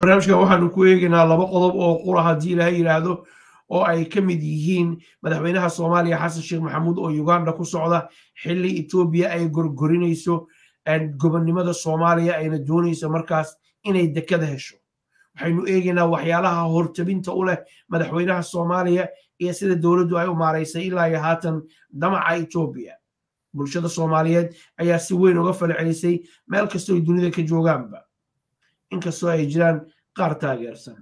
barnaamijkan waxaanu ku eegaynaa laba qodob oo qura haddii ilaha yidhaahdo oo ay ka mid yihiin madaxweynaha soomaaliya xasan sheekh maxamuud oo uganda ku socda xilli etoobiya ay gorgorinayso gobonnimada soomaaliya ayna doonayso markaas inay dekada hesho. Waxaynu eegaynaa waxyaalaha hortabinta u leh madaxweynaha soomaaliya iyo sida dowladdu ay u maaraysay ilaa iyo haatan damaca etoobiya bulshada soomaaliyeed ayaa si weyn uga fala celisay meel kastoo ay dunida ka joogaanba inkastoo ay jiraan qaar taageersan.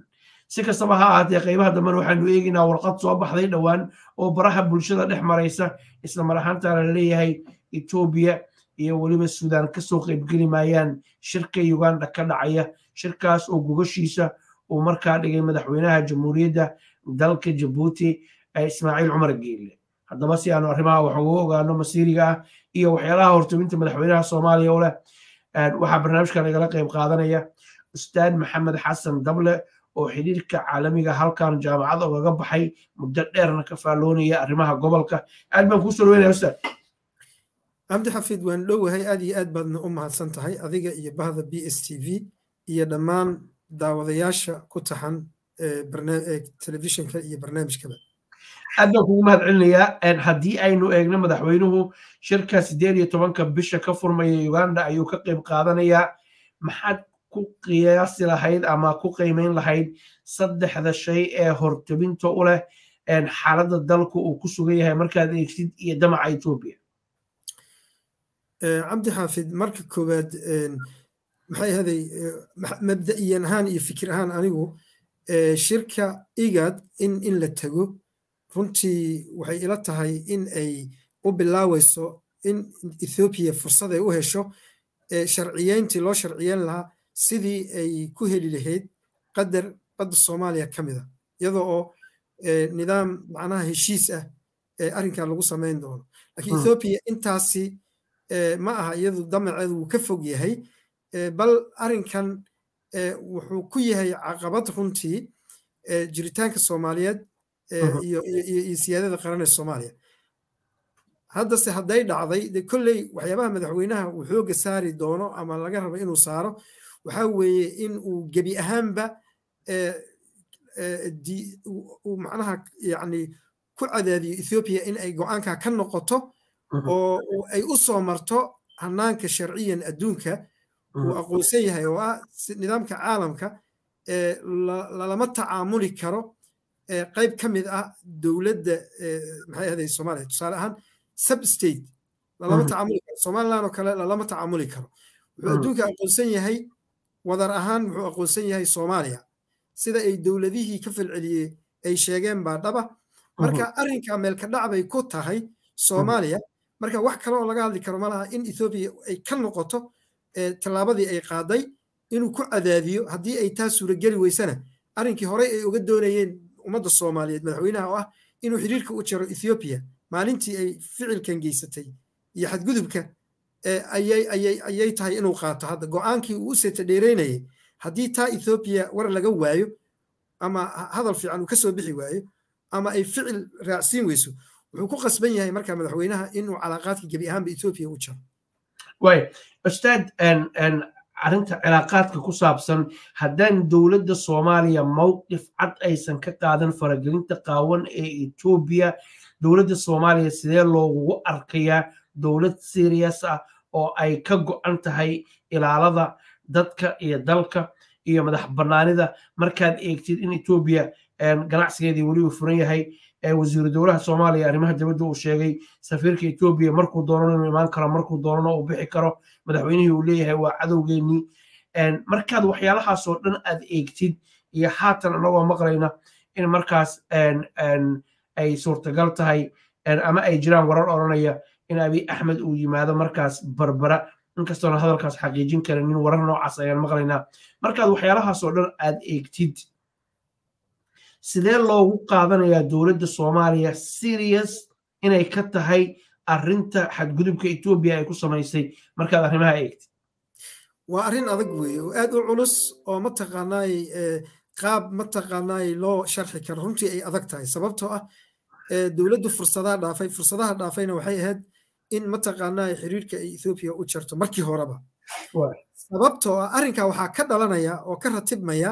Si kastaba ha ahaatee qaybaha dambena waxaanu eegaynaa warqad soo baxday dhowaan oo baraha bulshada dhex maraysa isla mar ahaantaana la leeyahay etoobiya iyo weliba suudaan ka soo qaybgeli maayaan shirka uganda ka dhacaya shirkaas oo gogashiisa uu markaa dhigay madaxweynaha jamhuuriyadda dalka jabuuti ismaaciil cumar geelle haddaba si aanu arrimaha wax uga ogaano masiiriga ah iyo waxyaalaha hortabinta madaxweynaha soomaaliya oo leh waxaa barnaamijka nagala qayb qaadanaya ustaad maxamed xasan dable oo xidhiirka caalamiga halkan jaamacad ogaga baxay muddo dheerna ka faalloonaya arrimaha gobolka. Aad baan kuu soo dhaweynaya ustaad. Cabdi xafiid waan dhowahay aad iyo aad baadna u mahadsan tahay adiga iyo bahda b s t v iyo dhammaan daawadayaasha ku taxan telefishinka iyo barnaamijkaba. Aad baan kugu mahad celinayaa haddii aynu eegno madaxweynuhu shirka siddeed iyo tobanka bisha ka furmaya uganda ayuu ka qayb qaadanayaa maxaad ku qiyaasi lahayd ama ku qiimeyn lahayd saddexda shay ee hortabinta u leh xaaladda dalku uu ku sugan yahay markaad eegtid iyo damaca etoobiya cabdi xaafid marka koowaad maxay ahaday mabda'iyan ahaan iyo fikir ahaan anigu shirka igad in in la tago runtii waxay ila tahay in ay u bilaawayso in ethoobiya fursad ay u hesho sharciyeyntii loo sharciyeyn lahaa sidii ay ku heli lahayd qadar badda soomaaliya ka mida iyadoo oo nidaam macnaha heshiis ah arrinkaa lagu samayn doono. Laakiin ethoobiya intaasi ma aha iyadu damaceedu wuu ka fog yahay bal arrinkan wuxuu ku yahay caqabad runtii jiritaanka soomaaliyeed iyo siyaadada qaran ee soomaaliya. Haddase hadday dhacday de kolley waxyaabaha madaxweynaha uu xooga saari doono ama laga rabo inuu saaro waxaa weeye in uu gebi ahaanba uu macnaha yani ku cadaadiyo ethoobiya in ay go'aanka ka noqoto oo ay u soo marto hanaanka sharciyan adduunka. Uu aqoonsan yahay oo ah nidaamka caalamka lalama tacaamuli karo qayb ka mid ah dowladda maxay ahday soomaaliya? Tusaale ahaan substate. Lalama tacaamuli karo. Somaliland oo kale lalama tacaamuli karo. Wuxuu adduunka aqoonsan yahay wadar ahaan wuxuu aqoonsan yahay soomaaliya. Sida ay dowladihii ka falceliyey ay sheegeen baa dhaba. Marka arrinka meelka dhac bay ku tahay soomaaliya marka wax kale oo laga hadli karo malaha in ethoobiya ay ka noqoto tallaabadii ay qaaday inuu ku cadaadiyo haddii ay taa suurageli weysana. Arrinkii horey ay uga doonayeen ummadda soomaaliyeed madaxweynaha oo ah inuu xiriirka u jaro ethoobiya maalintii ay ficilkan geysatay iyo xadgudubka ayay tahay inuu qaato. Hadda go'aankii uu u seta dheereynayay haddii taa ethoobiya war laga waayo ama hadal fiican uu ka soo bixi waayo ama ay ficil raacsiin weyso wuxuu ku qasban yahay marka madaxweynaha inuu calaaqaadka gebi ahaanba ethoobiya u jaro. Way ustaad arrinta cilaaqaadka ku saabsan haddaan dowladda soomaaliya mowqif cad aysan ka qaadan faragelinta qaawan ee etoobiya dowladda soomaaliya sidee loogugu arkayaa dowlad serias ah oo ay ka go'an tahay ilaalada dadka iyo dalka iyo madax bannaanida. Markaad eegtid in etoobiya ganacsigeedii weli uu furan yahay wasiiru dowlaha soomaaliya arrimaha dibadda uu sheegay safiirka etoobiya markuu doonano inuu imaan karo markuu doonano uu bixi karo madaxweynihii uu leeyahay waa cadowgeennii markaad waxyaalahaasoo dhan aad eegtid iyo haatan anagoo maqlayna in markaas ay suurtagal tahay ama ay jiraan warar odhanaya in abiy axmed uu yimaado markaas barbara inkastoona hadalkaas xaqiijin karin nin warar noocaas ayaan maqlaynaa. Markaad waxyaalahaasoo dhan aad eegtid sidee loogu qaadanayaa dowladda soomaaliya serious inay ka tahay arrinta xadgudubka etoobiya ay ku samaysay markaad arrimaha eegtid. Waa arrin adag weeye. Oo aad u culus oo mataqaanaay qaab mataqaanaay loo sharxi karo. Runtii ay adag tahay sababtoo ah dowladdu fursadaha dhaafay fursadaha dhaafayna waxay ahayd in mataqaanaay xiriirka ay ethoobiya u jarto markii horeba. Sababtoo ah arrinkaa waxaa ka dhalanaya oo ka ratibmaya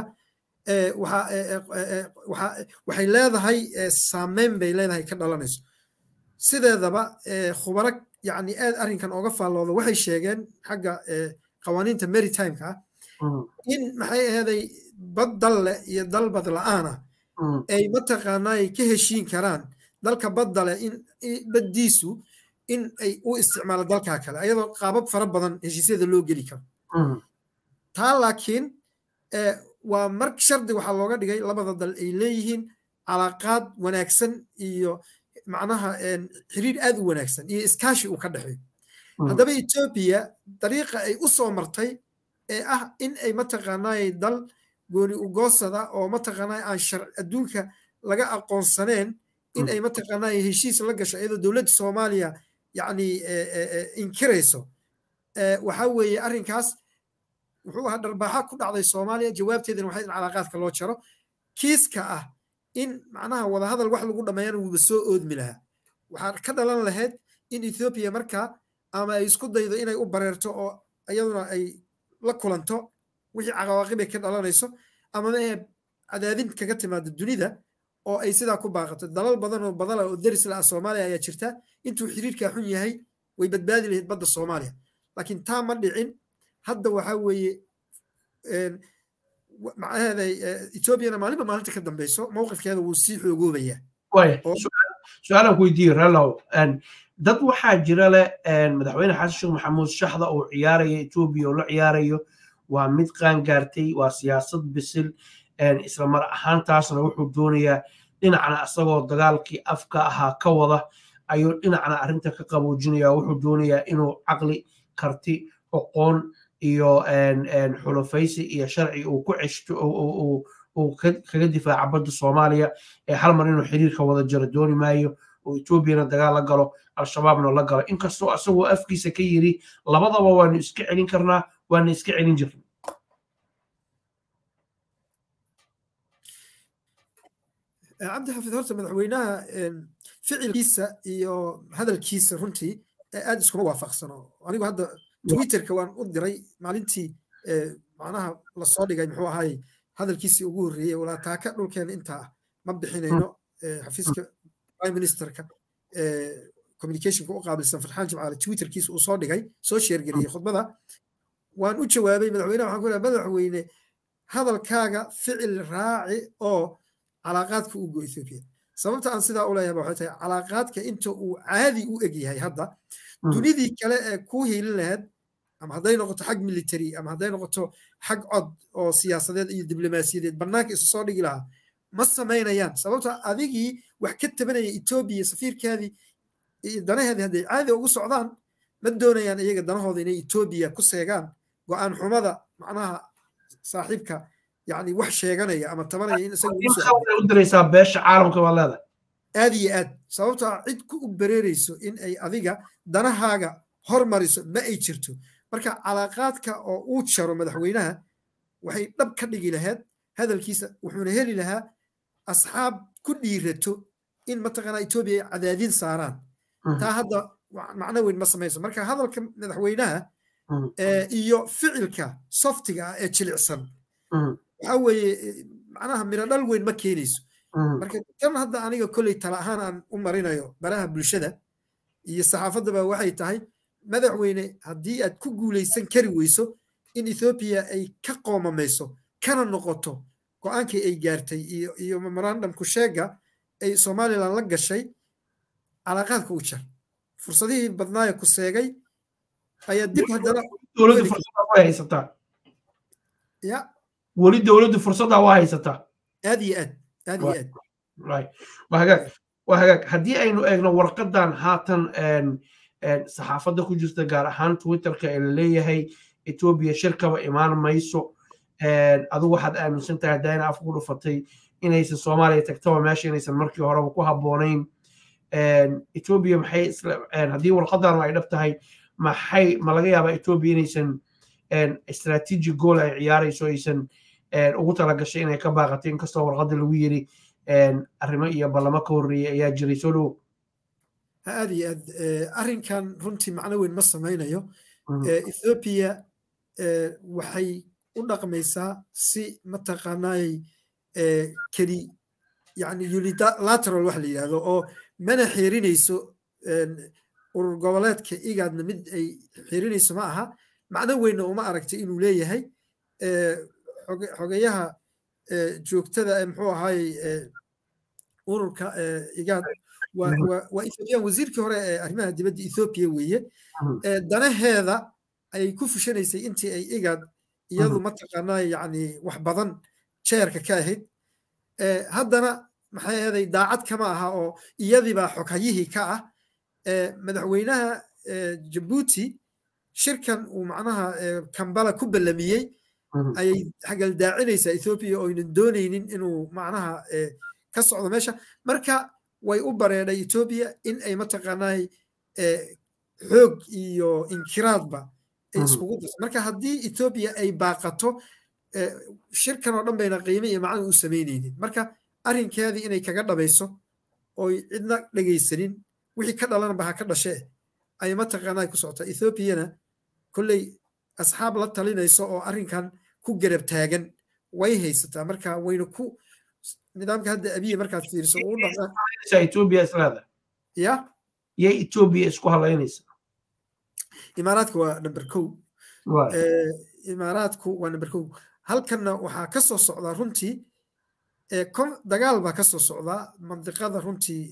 waxay leedahay saameyn bay leedahay ka dhalanayso. Sideedaba khubaro yani aad arrinkan ooga faallooda waxay sheegeen xagga qawaaniinta maritimeka ah in maxay aheeday bad dal leh iyo dal bad la'aana ay mataqaanaa ay ka heshiin karaan. Dalka badda leh in baddiisu in ay u isticmaalo dalkaa kale ayadoo qaabab fara badan heshiisyada loo geli karo. Taa laakiin waa mar shardi waxaa looga dhigay labada dal ay leeyihiin calaaqaad wanaagsan iyo macnaha xiriir aad u wanaagsan iyo iskaashi uu ka dhexeeyo haddaba etoobiya dariiqa ay u soo martay ee ah in ay mataqaanaa dal gooni ugoosada oo mataqaanaa aan shar adduunka laga aqoonsaneen in ay mataqaanaa heshiis la gasho iyadoo dowladda soomaaliya yacni inkirayso. Waxaa weeye arrinkaas wuxuu ahaa dharbaaxa ku dhacday soomaaliya jawaabteedana waxay in calaaqaadka loo jaro. Kiiska ah in macnaha wadahadal wax lagu dhammeeyana wuuba soo oodmi lahaa. Waxaa ka dhalan lahayd in ethoobiya markaa ama ay isku daydo inay u bareerto oo iyaduna ay la kulanto wixii cawaaqibay ka dhalanayso ama cadaadin kaga timaado dunida oo ay sidaa ku baaqato. Dalal badan oo badala oo deris la ah soomaaliya ayaa jirta. Intuu xiriirkaa xun yahay way badbaadi lahayd badda soomaaliya. Laakiin taa ma dhicin. Hadda waxaa weeye macnaheeda etoobiyana maalinba maalinta ka dambeyso mowqifkeeda wuu sii xoogoobayaa. Su'aalaan ku weydiiye dad waxaa jira leh madaxweyne xasan sheekh maxamuud shaxda uu ciyaaraya etoobiya oo la ciyaarayo. Waa mid qaan gaartay waa siyaasad bisil isla mar ahaantaasna wuxuu doonayaa dhinacna isagoo dagaalkii afka ahaa ka wada ayuu dhinacna arrinta ka qaboojinaya wuxuu doonayaa inuu caqli karti oqoon iyo xulufaysi iyo sharci uu ku ceshto uu kaga difaaca badda soomaaliya ee hal mar inuu xiriirka wada jiro dooni maayo oo etoobiyana dagaal la galo al-shabaabna la galo. Inkastoo asagoo afkiisa ka yiri labadaba waanu iska celin karnaa waana iska celin jirna cabdi xafid horta madaxweynaha ficilkiisa iyo hadalkiisa runtii aad iskuma waafaqsano. Anigu hadda twitterka waan u diray maalintii macnaha la soo dhigay muxuu ahaay hadalkiisii ugu horreeyey walaa taaka dhulkeena intaa ma bixinayno xafiiska prime ministerka communicationka u qaabilsan farxaan jimcaale twitterkiisa uu soo dhigay soo sheergeliyey khudbada. Waan u jawaabay madaxweynaha waxaan ku lehay madaxweyne hadalkaaga ficil raaci oo calaaqaadka u go ethiopia sababta aan sidaa u leeyahay waxay tahay calaaqaadka inta uu caadi u eg yahay hadda dunidii kale ee kuu hiilin lahayd ama hadday noqoto xag military ama hadday noqoto xag cod oo siyaasadeed iyo diblomaasiyadeed bannaanka isu soo dhigi lahaa ma samaynayaan. Sababta adigii wax ka tabanaya etoobiya safiirkaadii danaheedii hadday caadi ugu socdaan ma doonayaan iyaga danahooda inay etoobiya ku seegaan go'aan xumada macnaha saaxiibka yani wax sheeganaya ama tabanaya in u diraysaa beesha caalamka waa leedahay. Aad iyo aad sababtoo cid ku u bereereyso in ay adiga danahaaga hormariso ma ay jirto. Marka calaaqaadka oo uu jaro madaxweynaha waxay dhab ka dhigi lahayd hadalkiisa wuxuuna heli lahaa asxaab ku dhiirato in mataqaanaa etoobiya ay cadaadin saaraan. Taa hadda macno weyn ma samayso. Marka hadalka madaxweynaha iyo ficilka softiga ah ee jilicsan waxa weeye macnaha miro dhal weyn ma keenayso. Marka tan hadda aniga kolley tala ahaan aan u marinayo baraha bulshada iyo saxaafaddaba waxay tahay madaxweyne haddii aad ku guulaysan kari weyso in ethoobiya ay ka qoomamayso kana noqoto go'aankii ay gaartay iyo memorandumku sheega ay somalilan la gashay calaaqaadka u jar. Fursadihii badnaaye ku seegay ayaa dib haddana ya weli dowladdu fursaddaa waa haysataa aad iyo aad aad iyo aad waa hagaag waa hagaag haddii aynu eegno warqadan haatan saxaafadda ku jirta gaar ahaan twitterka ee la leeyahay etoobiya shirkaba imaan mayso adigu waxaad aaminsan tahay hadayna afku dhufatay inaysan soomaaliya tagtaba meesha inaysan markii horeba ku habboonayn etoobiya maxay haddii warqadan ay dhab tahay maxay ma laga yaabaa etoobiya inaysan strategic goal ay ciyaarayso aysan ugu talagashay inay ka baaqatay inkastoo warqadda lagu yiri arrimo iyo ballamo ka horreeyay ayaa jiray. Soo dhowo aad iyo aad. Arrinkan runtii macno weyn ma samaynayo. Ethoopia waxay u dhaqmaysaa si mataqaanaay keli yani unilateral wax la yidhahdo oo mana xirinayso urur goboleedka igaadna mid ay xirinayso ma aha. Macno weynna uma aragtay inuu leeyahay xogeyaha joogtada muxuu ahaayey ururka igaad waa ethoobiyan wasiirkii hore ee arrimaha dibadda ethoobiya weeye. Danaheeda ayay ku fushanaysay intii ay igaad iyadu mataqaanaa yani wax badan jeerka ka ahayd. Haddana maxay ahaday daacad kama aha oo iyadiibaa xoghayihii ka ah. Madaxweynaha jabuuti shirkan uu macnaha kambala ku ballamiyey ayay hagaldaacinaysaa ethoobiya oynan doonaynin inuu macnaha ka socdo meesha. Marka way u bareedhay etoobiya in ay mataqaanaa xoog iyo inkiraadba ay iskugu darto marka haddii etoobiya ay baaqato shirkan oo dhan bayna qiime iyo macna u samaynaynin. Marka arrinkeedii inay kaga dhabayso oy cidna dhegaysanin wixii ka dhalanaba ha ka dhashee ay mataqaanaa ku socota. Ethoobiyana kolley asxaab la talinayso oo arrinkan ku garab taagan way haysataa. Marka wayna ku nidaamka hadda abiye markaad fiiriso uu etoobiya islaada ya? Yay etoobiya isku halaynaysa. Imaaraadka waa number kow imaaraadku waa number kow halkanna waxaa ka soo socdaa runtii dagaal baa ka soo socdaa mandiqada runtii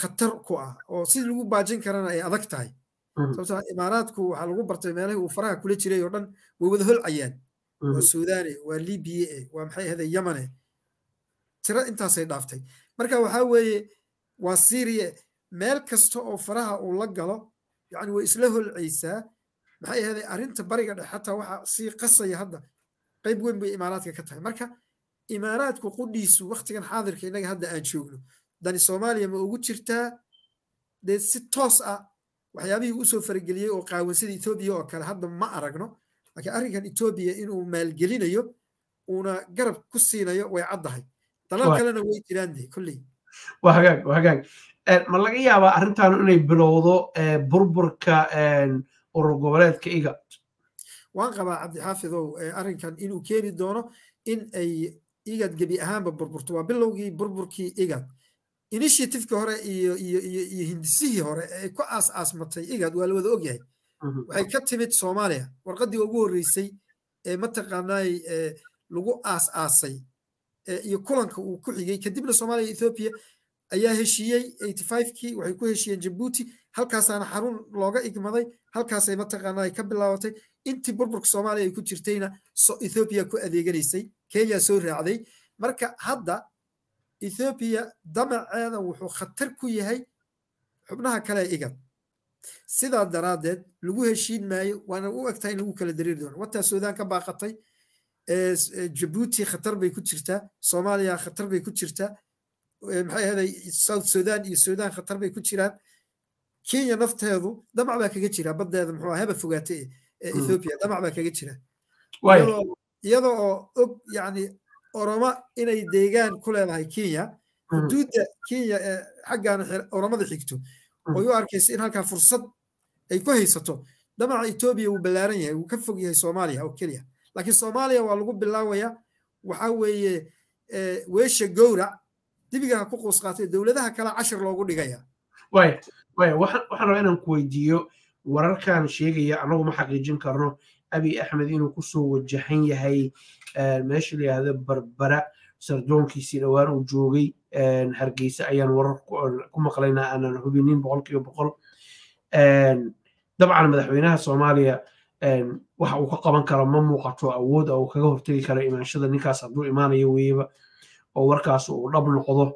khatar ku ah oo si lagu baajin karana ay adag tahay. Sababtoo imaaraadku waxaa lagu bartay meelahii uu faraha kula jiray oo dhan way wada holcayaan waa suudaane waa libiye waa maxay ahday yamane? Tiro intaasay dhaaftay. Marka waxaa weeye waa syriya meel kasta oo faraha uu la galo yani way isla holcaysaa. Maxay ahday arrinta bariga dhex xataa waxaa sii qasaya hadda. Qayb weyn bay imaaraadka ka tahay. Marka imaaraadku qudhiisu waktigan xaadirka innaga hadda aan joogno. Dani soomaaliya ma ugu jirtaa dee si toos ah waxyaabihii uu soo farageliyey oo qaawan sida etoobiya oo kale hadda ma aragno laakiin arrinkan etoobiya inuu maalgelinayo uuna garab ku siinayo way caddahay. Dalal kalena way jiraan de kolley waa hagaag waa hagaag. Ma laga yaabaa arrintan inay bilowdo burburka urur goboleedka igad waan qabaa cabdixaafidow arrinkan inuu keeni doono in ay igad gebi ahaanba burburto. Waa bilowgii burburkii igad initiativeki hore iyo iyo iyo iyo hindisihii hore ee ku aas aasmatay igad waa la wada ogyahay waxay ka timid soomaaliya. Warqaddii ugu horreysay ee mataqaanaay lagu aas aasay iyo kulanka uu ku xigay kadibna soomaaliya ethoobiya ayaa heshiiyey kii waxay ku heshiiyeen jabuuti halkaasaana xarun looga igmaday halkaasay mataqaanaa ka bilaabatay. Intii burburka soomaaliya ay ku jirtayna ethoobiya ku adeeganaysay. Kenya soo raacday. Marka hadda ethoobiya damaceeda wuxuu khatar ku yahay xubnaha kale igad sidaa daraaddeed lagu heshiin maayo waana u egtahay in lagu kala dareeri doono. Wataa suudaan ka baaqatay jabuuti khatar bay ku jirtaa soomaaliya khatar bay ku jirtaa maxay ahaday south sudan iyo sudan khatar bay ku jiraan. Kenya nafteedu damac baa kaga jira baddeeda muxuu haba fogaate ee ethoopia damac baa kaga jira. Iyadoo oo og yani oroma inay deegaan ku leedahay kenya xuduudda kenya ee xaggaana oromada xigto oy u arkaysa in halkaa fursad ay ku haysato. Damaca etoobiya wuu ballaaran yahay wuu ka fog yahay soomaaliya oo keliya laakiin soomaaliya waa lagu bilaawaya waxaa weeye weesha gowrac dibiga ha ku quus qaatay dowladaha kale cashir loogu dhigaya. Waya waya waxaan rabaa inaan ku weydiiyo wararkan sheegaya annagu ma xaqiijin karno abiy axmed inuu ku soo wajahan yahay meesha la yihahda barbara sardoonkiisii dhowaan uu joogay hargeysa ayaan warar ku maqlaynaa aanan hubinin boqolkiiba boqol dabcan madaxweynaha soomaaliya waxa uu ka qaban karo ma muuqato awood uu kaga hortegi karo imaanshada ninkaas hadduu imaanayo weeyaba oo warkaas uu dhab noqdo.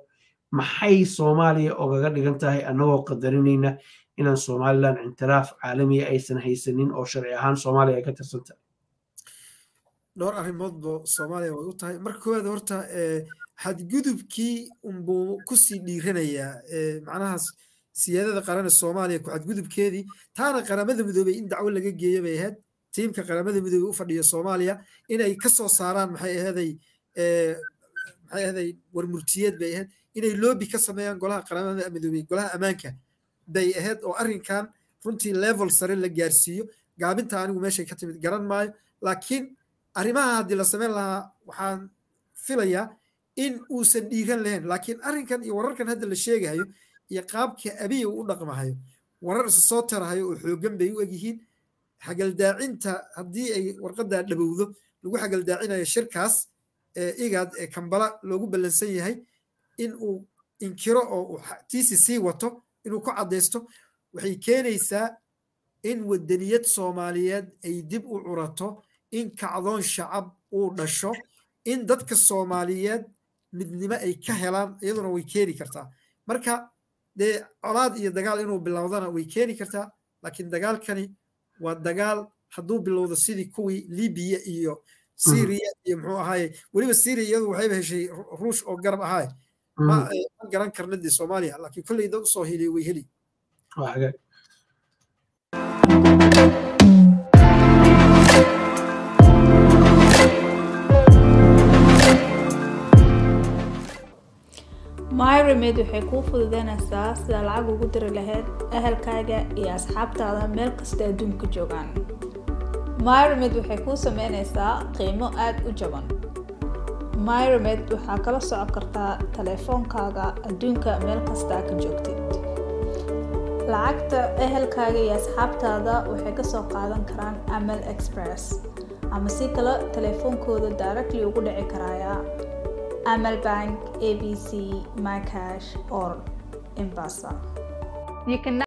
Maxay soomaaliya ogaga dhigan tahay annagoo qadarinayna inaan somalilan intiraaf caalamiya aysan haysanin oo sharci ahaan soomaaliya ay ka tirsan tahay dhowr arrimoodba soomaaliya way u tahay. Marka koowaad horta xadgudubkii unbuu ku sii dhiiranayaa macnahaas siyaadada qarana soomaaliya ku xadgudubkeedii. Taana qaramada midoobey in dacwo laga geeyo bay ahayd. Tiimka qaramada midoobey u fadhiya soomaaliya inay ka soo saaraan maxay ahaday maxay ahaday warmurtiyeed bay ahayd. Inay loobi ka sameeyaan golaha qaramada midoobey golaha ammaanka bay ahayd oo arrinkan runtii level sare la gaarsiiyo. Gaabinta anigu meeshay ka timid garan maayo. Laakiin arrimaha haddii la samayn lahaa waxaan filayaa in uusan dhiiran lahayn laakiin arrinkan iyo wararkan hadda la sheegayo iyo qaabka abiya uu u dhaqmahayo warar isa soo tarahayo oo xooggan bay u egyihiin xagaldaacinta haddii ay warqaddaa dhabowdo lagu xagaldaacinayo shirkaas igaad ee kambala loogu ballansan yahay in uu inkiro oo uu tiisi sii wato inuu ku caddaysto waxay keenaysaa in wadaniyad soomaaliyeed ay dib u curato in kacdoon shacab uu dhasho in dadka soomaaliyeed midnimo ay ka helaan iyaduna way keeni kartaa. Marka dee colaad iyo dagaal inuu bilowdana way keeni kartaa laakiin dagaalkani waa dagaal hadduu bilowdo sidii kuwii libiya iyo syria iyo muxuu ahaaye weliba syria iyadu waxayba heshay ruush oo garab ahaaye ma garan karna dee soomaaliya laakiin kolley dad u soo heliy way heli myremed waxay kuu fududeynaysaa sida lacag ugu diri lahayd ahalkaaga iyo asxaabtaada meel kasta adduunka joogaan. Myremed waxay kuu sameynaysaa qiimo aada u jaban. Myremed waxaa kala socon kartaa taleefoonkaaga adduunka meel kastaa ka joogtid. Lacagta ehelkaaga iyo asxaabtaada waxay ka soo qaadan karaan amal express ama si kale taleefoonkooda directly ugu dhici karaya amal bank abc mycash or embasa